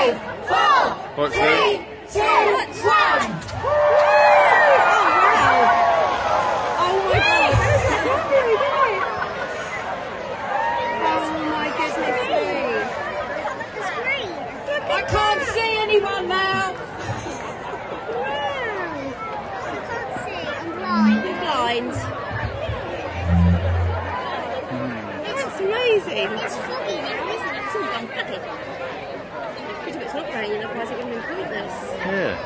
What's Three, this? two, one. Oh, oh my god, there's a lovely night. Oh my goodness me. It's green. I can't see anyone now. I can't see. I'm blind. You're blind. It's, amazing. it's foggy now, isn't it? It's all gone not it would been pointless. Yeah.